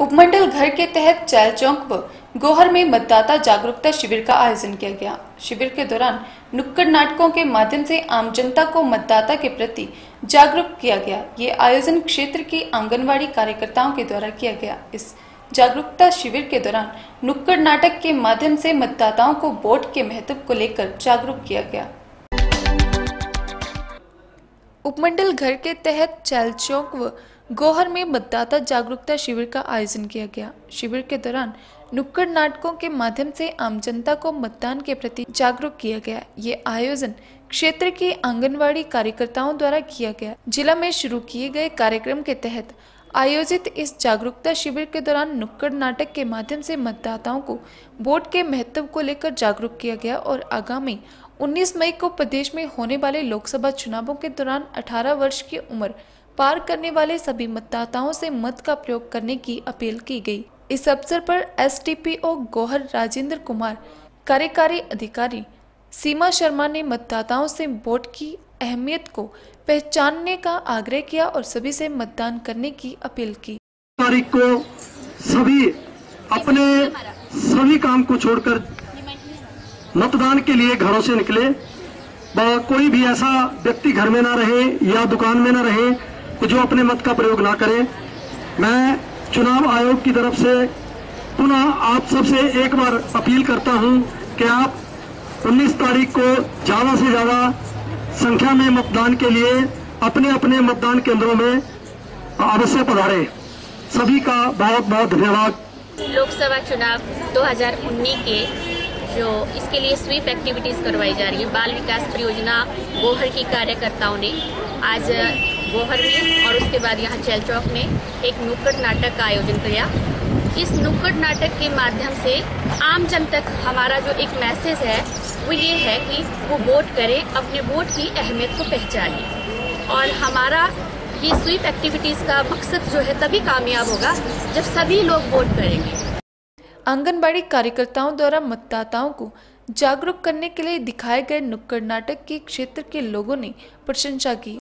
उपमंडल घर के तहत चैल चौक व गोहर में मतदाता जागरूकता शिविर का आयोजन किया गया। शिविर के दौरान नुक्कड़ नाटकों के माध्यम से आम जनता को मतदाता के प्रति जागरूक किया गया। ये आयोजन क्षेत्र की आंगनवाड़ी कार्यकर्ताओं के द्वारा किया गया। इस जागरूकता शिविर के दौरान नुक्कड़ नाटक के माध्यम से मतदाताओं को वोट के महत्व को लेकर जागरूक किया गया। उपमंडल घर के तहत चैल चौक व गोहर में मतदाता जागरूकता शिविर का आयोजन किया गया। शिविर के दौरान नुक्कड़ नाटकों के माध्यम से आम जनता को मतदान के प्रति जागरूक किया गया। ये आयोजन क्षेत्र के आंगनवाड़ी कार्यकर्ताओं द्वारा किया गया। जिला में शुरू किए गए कार्यक्रम के तहत आयोजित इस जागरूकता शिविर के दौरान नुक्कड़ नाटक के माध्यम से मतदाताओं को वोट के महत्व को लेकर जागरूक किया गया और आगामी 19 मई को प्रदेश में होने वाले लोकसभा चुनावों के दौरान 18 वर्ष की उम्र पार करने वाले सभी मतदाताओं से मत का प्रयोग करने की अपील की गई। इस अवसर पर एस गोहर राजेंद्र कुमार, कार्यकारी अधिकारी सीमा शर्मा ने मतदाताओं से वोट की अहमियत को पहचानने का आग्रह किया और सभी से मतदान करने की अपील की। तारीख को सभी अपने सभी काम को छोड़कर मतदान के लिए घरों से निकले। कोई भी ऐसा व्यक्ति घर में ना रहे या दुकान में ना रहे जो अपने मत का प्रयोग ना करें, मैं चुनाव आयोग की तरफ़ से पुनः आप सबसे एक बार अपील करता हूँ कि आप 19 तारीख को ज़्यादा से ज़्यादा संख्या में मतदान के लिए अपने अपने मतदान केंद्रों में अवश्य पधारें। सभी का बहुत बहुत धन्यवाद। लोकसभा चुनाव 2019 के, जो इसके लिए स्वीप एक्टिविटीज़ करवाई जा रही है, बाल विकास परियोजना, गोहर की कार्यकर्ताओं ने। आज गोहर में और उसके बाद यहाँ चैल चौक में एक नुक्कड़ नाटक का आयोजन किया। इस नुक्कड़ नाटक के माध्यम से आम जन तक हमारा जो एक मैसेज है, वो ये है कि वो वोट करें, अपने वोट की अहमियत को पहचाने। और हमारा ये स्वीप एक्टिविटीज़ का मकसद जो है, तभी कामयाब होगा जब सभी लोग वोट करेंगे। आंगनबाड़ी कार्यकर्ताओं द्वारा मतदाताओं को जागरूक करने के लिए दिखाए गए नुक्कड़ नाटक की क्षेत्र के लोगों ने प्रशंसा की।